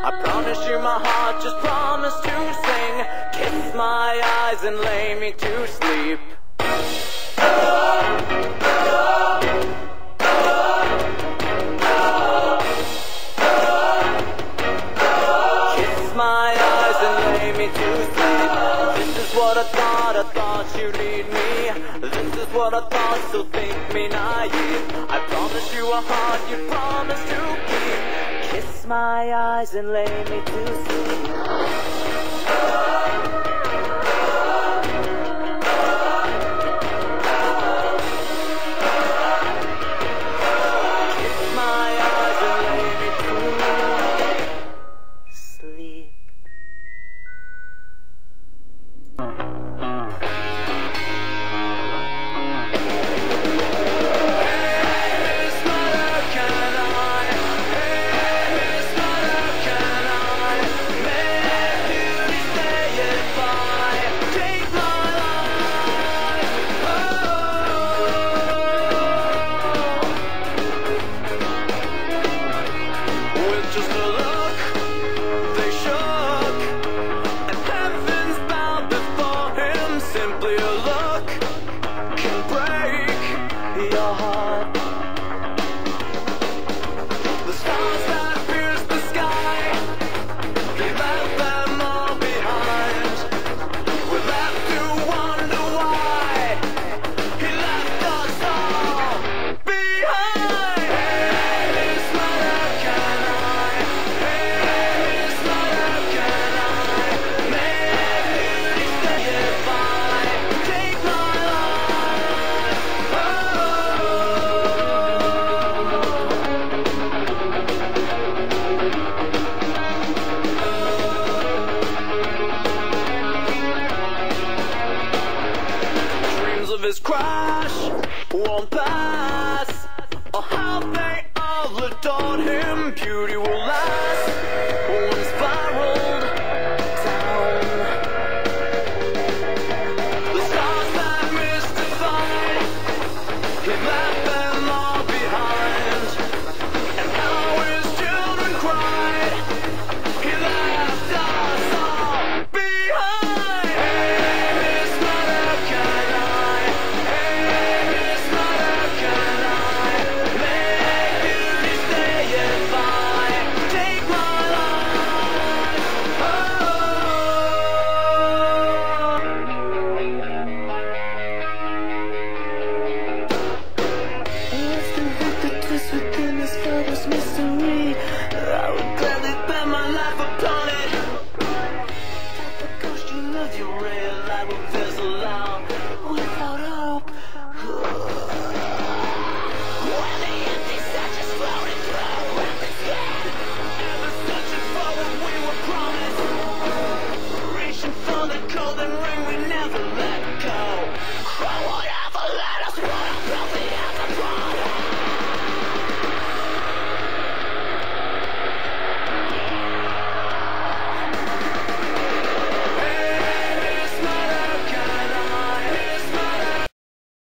I promise you my heart, just promise to sing. Kiss my eyes and lay me to sleep. Kiss my eyes and lay me to sleep. This is what I thought, I thought you'd need me. This is what I thought, so think me naive. I promise you a heart you promise to keep. My eyes and lay me to sleep. Your heart. Beauty will last. Mystery? I would gladly bet my life upon it. That the ghost you love, your ray of light will fizzle out